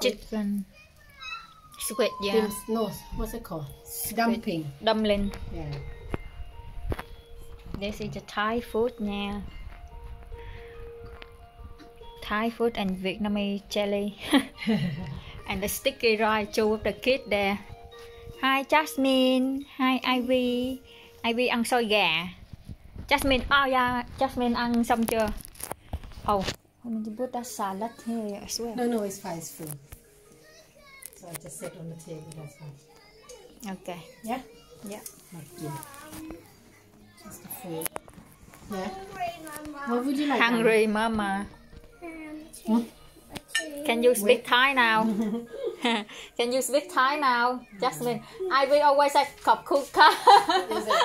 chicken squid. Yeah. Dim, no, what's it called? Dumpling. dumpling. Yeah. this is the Thai food nha Thai food and Vietnamese jelly. And the sticky rice two of the kids there. Hi Jasmine. Hi Ivy. Ivy ăn xôi gà Jasmine oh yeah Jasmine ăn xong chưa? Oh I need to put that salad here as well No, no, it's fine, it's full. So I just set on the table, that's fine. Okay Yeah? yeah Not good. Just the food. Yeah? What would you like? Anna? Hungry mama Hmm? Can you speak Thai now? Can you speak Thai now? Jasmine, Ivy always say ขอบคุณค่ะ Is it?